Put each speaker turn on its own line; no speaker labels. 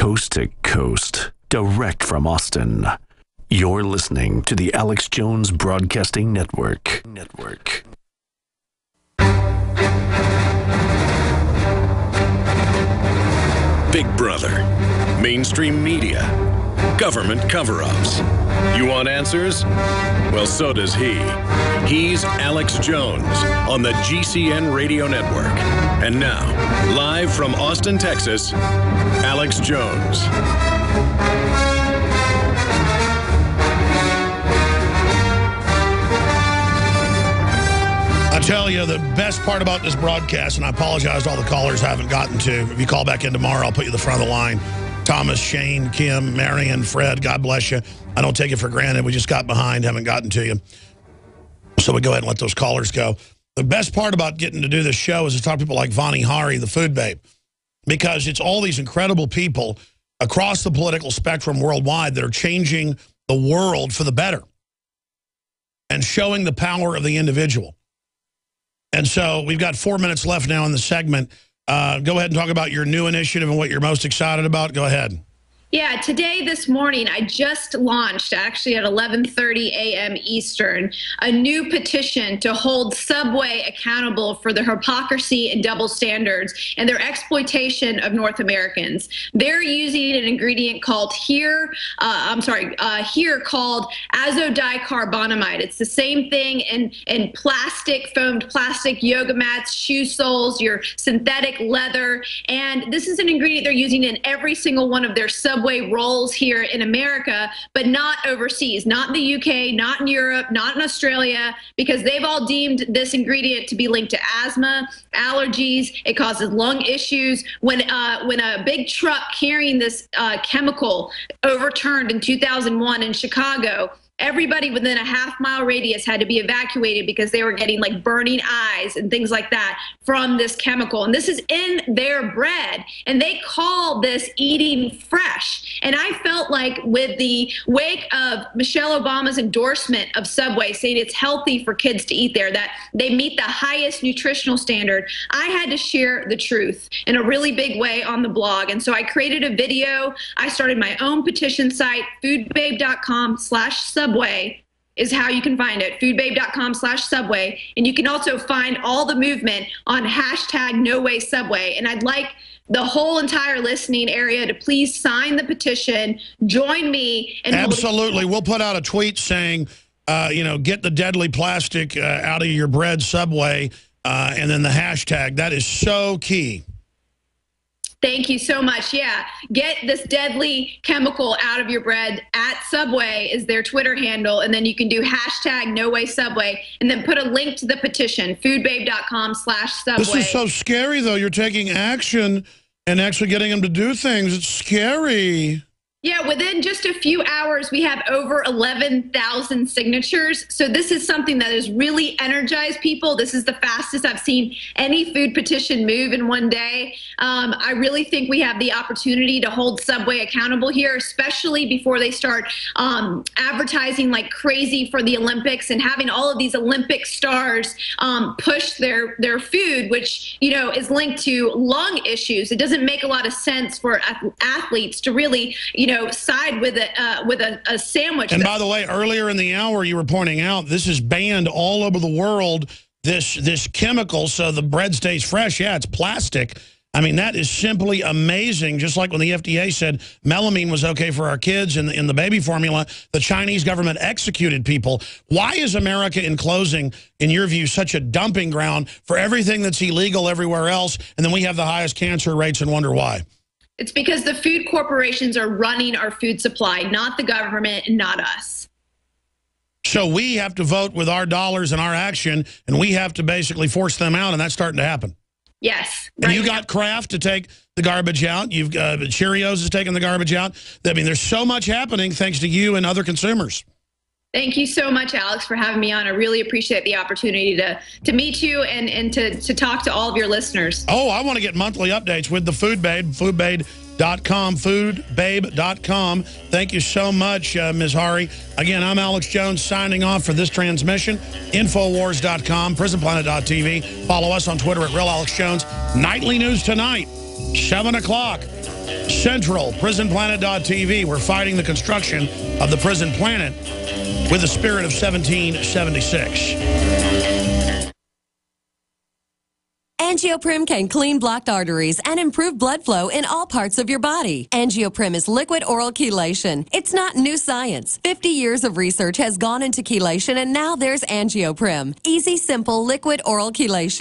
coast to coast, direct from Austin. You're listening to the Alex Jones Broadcasting Network. Network.
Big Brother, mainstream media, government cover ups. You want answers? Well, so does he. He's Alex Jones on the GCN Radio Network. And now, live from Austin, Texas, Alex Jones.
I tell you, the best part about this broadcast, and I apologize to all the callers I haven't gotten to. If you call back in tomorrow, I'll put you the front of the line. Thomas, Shane, Kim, Marion, Fred, God bless you. I don't take it for granted. We just got behind, haven't gotten to you. So we go ahead and let those callers go. The best part about getting to do this show is to talk to people like Vani Hari, the food babe, because it's all these incredible people across the political spectrum worldwide that are changing the world for the better and showing the power of the individual. And so we've got four minutes left now in the segment. Uh, go ahead and talk about your new initiative and what you're most excited about. Go ahead.
Yeah, today this morning I just launched actually at 11:30 a.m. Eastern a new petition to hold Subway accountable for their hypocrisy and double standards and their exploitation of North Americans. They're using an ingredient called here uh, I'm sorry, uh, here called azodicarbonamide. It's the same thing in in plastic foamed plastic yoga mats, shoe soles, your synthetic leather, and this is an ingredient they're using in every single one of their sub Subway rolls here in America, but not overseas, not in the UK, not in Europe, not in Australia, because they've all deemed this ingredient to be linked to asthma, allergies. It causes lung issues. When uh, when a big truck carrying this uh, chemical overturned in 2001 in Chicago, everybody within a half mile radius had to be evacuated because they were getting like burning eyes and things like that from this chemical. And this is in their bread. And they call this eating fresh. And I felt like with the wake of Michelle Obama's endorsement of Subway saying it's healthy for kids to eat there, that they meet the highest nutritional standard, I had to share the truth in a really big way on the blog. And so I created a video. I started my own petition site, foodbabe.com slash Subway Subway is how you can find it. Foodbabe.com slash subway. And you can also find all the movement on hashtag no way subway. And i'd like the whole entire listening area to please sign the petition join me
and absolutely. We'll put out a tweet saying uh, you know get the deadly plastic uh, out of your bread subway uh, and then the hashtag. That is so key.
Thank you so much. Yeah. Get this deadly chemical out of your bread Subway is their Twitter handle. And then you can do hashtag no way Subway and then put a link to the petition, foodbabe.com slash Subway.
This is so scary, though. You're taking action and actually getting them to do things. It's scary.
Yeah, within just a few hours, we have over 11,000 signatures. So this is something that has really energized people. This is the fastest I've seen any food petition move in one day. Um, I really think we have the opportunity to hold Subway accountable here, especially before they start um, advertising like crazy for the Olympics and having all of these Olympic stars um, push their their food, which you know is linked to lung issues. It doesn't make a lot of sense for athletes to really, you know, side with a uh, with a, a sandwich.
And by the way, earlier in the hour, you were pointing out this is banned all over the world. This this chemical, so the bread stays fresh. Yeah, it's plastic. I mean, that is simply amazing. Just like when the FDA said melamine was okay for our kids in the, in the baby formula, the Chinese government executed people. Why is America, in closing, in your view, such a dumping ground for everything that's illegal everywhere else, and then we have the highest cancer rates and wonder why?
It's because the food corporations are running our food supply, not the government and not us.
So we have to vote with our dollars and our action, and we have to basically force them out, and that's starting to happen.
Yes.
Right and you got Kraft to take the garbage out. You've uh, Cheerios is taking the garbage out. I mean, there's so much happening thanks to you and other consumers.
Thank you so much, Alex, for having me on. I really appreciate the opportunity to to meet you and, and to, to talk to all of your listeners.
Oh, I want to get monthly updates with the Food Babe, foodbabe.com, foodbabe.com. Thank you so much, uh, Ms. Hari. Again, I'm Alex Jones signing off for this transmission. Infowars.com, prisonplanet.tv. Follow us on Twitter at Real Alex Jones. Nightly news tonight, 7 o'clock. Central, prisonplanet.tv. We're fighting the construction of the prison planet with the spirit of 1776.
Angioprim can clean blocked arteries and improve blood flow in all parts of your body. Angioprim is liquid oral chelation. It's not new science. 50 years of research has gone into chelation and now there's Angioprim. Easy, simple liquid oral chelation.